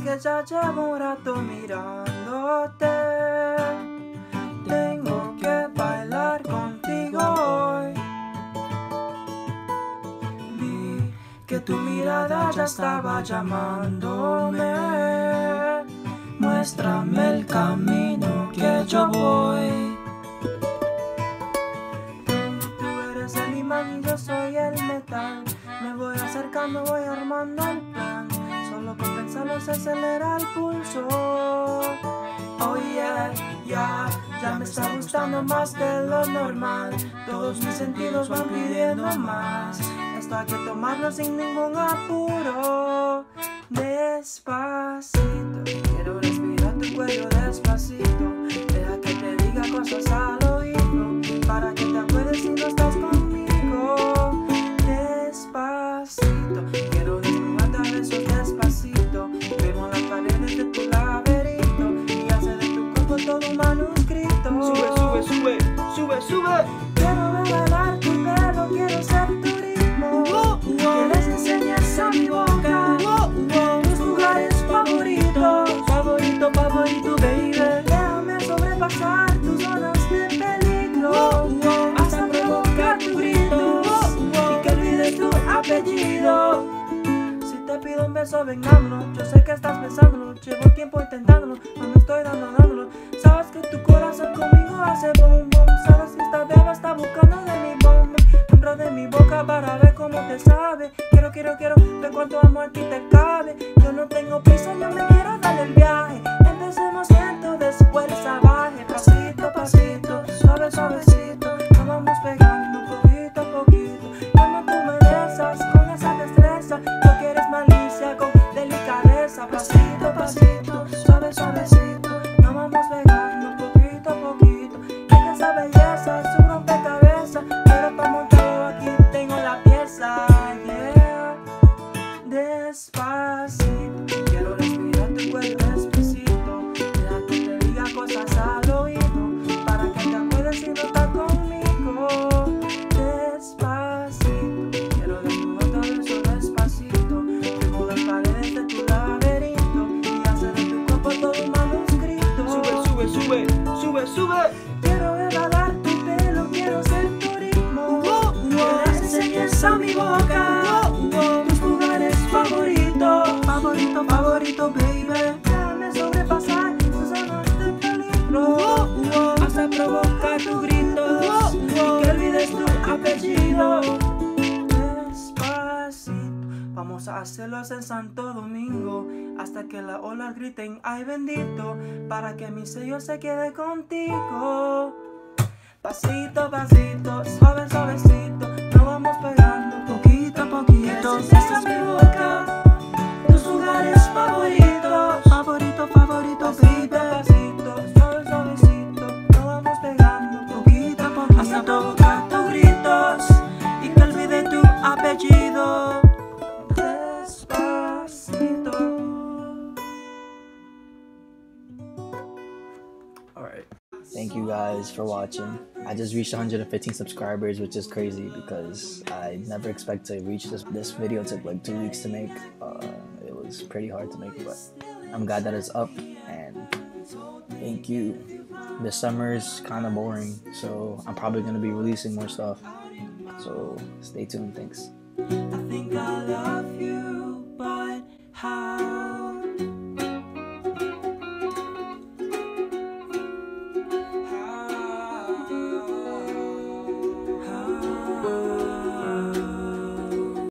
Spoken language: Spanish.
que ya llevo un rato mirándote. Tengo que bailar contigo hoy. Vi que tu mirada ya estaba llamándome. Muéstrame el camino que yo voy. Tú eres el imán y yo soy el metal. Me voy acercando, voy armando el plan. Solo con pensarlo se acelera el pulso. Oh yeah, ya, ya me está gustando más de lo normal. Todos mis sentidos van pidiendo más. Esto hay que tomarlo sin ningún apuro. Despacito, un manuscrito. Sube, sube, sube, sube, sube. Quiero regalar tu pelo, quiero ser tu ritmo. Que les enseñes a mi boca tus lugares favoritos. Favorito, favorito, baby. Déjame sobrepasar beso. Yo sé que estás pensándolo. Llevo tiempo intentándolo. No me estoy dando, dándolo. Sabes que tu corazón conmigo hace boom, boom. Sabes que esta beba está buscando de mi bomba. Dentro de mi boca para ver cómo te sabe. Quiero, quiero, quiero ver cuánto amor a ti te cabe. Yo no tengo prisa, yo me Vamos a hacerlos en Santo Domingo hasta que las olas griten ay bendito para que mi sello se quede contigo. Pasito, pasito, suave, suavecito, nos vamos pegando poquito a poquito. Esa es mi boca, tus lugares favoritos, guys for watching. I just reached 115 subscribers, which is crazy because I never expect to reach this. This video took like two weeks to make. Uh, it was pretty hard to make, but I'm glad that it's up. And thank you. The summer is kind of boring, so I'm probably gonna be releasing more stuff. So stay tuned. Thanks. I